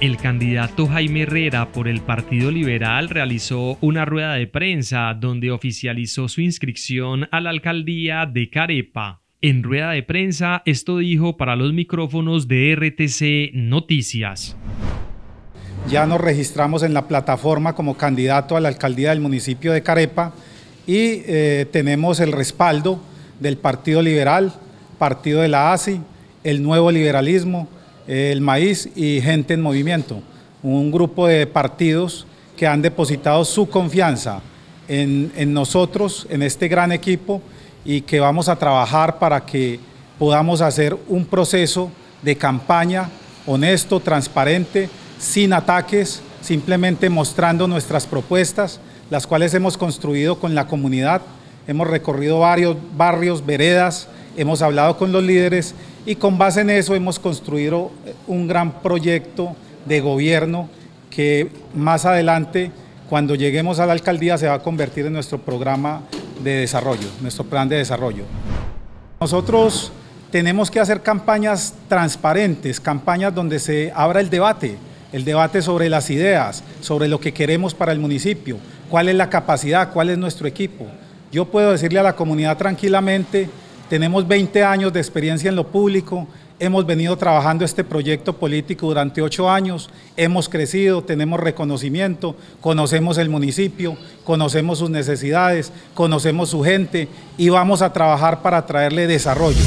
El candidato Jaime Herrera por el Partido Liberal realizó una rueda de prensa donde oficializó su inscripción a la alcaldía de Carepa. En rueda de prensa esto dijo para los micrófonos de RTC Noticias. Ya nos registramos en la plataforma como candidato a la alcaldía del municipio de Carepa y eh, tenemos el respaldo del Partido Liberal, Partido de la ASI, el Nuevo Liberalismo, el Maíz y Gente en Movimiento, un grupo de partidos que han depositado su confianza en, nosotros, en este gran equipo, y que vamos a trabajar para que podamos hacer un proceso de campaña honesto, transparente, sin ataques, simplemente mostrando nuestras propuestas, las cuales hemos construido con la comunidad. Hemos recorrido varios barrios, veredas, hemos hablado con los líderes y con base en eso hemos construido un gran proyecto de gobierno que más adelante, cuando lleguemos a la alcaldía, se va a convertir en nuestro programa de desarrollo, nuestro plan de desarrollo. Nosotros tenemos que hacer campañas transparentes, campañas donde se abra el debate, el debate sobre las ideas, sobre lo que queremos para el municipio, cuál es la capacidad, cuál es nuestro equipo. Yo puedo decirle a la comunidad tranquilamente tenemos 20 años de experiencia en lo público, hemos venido trabajando este proyecto político durante ocho años, hemos crecido, tenemos reconocimiento, conocemos el municipio, conocemos sus necesidades, conocemos su gente y vamos a trabajar para traerle desarrollo.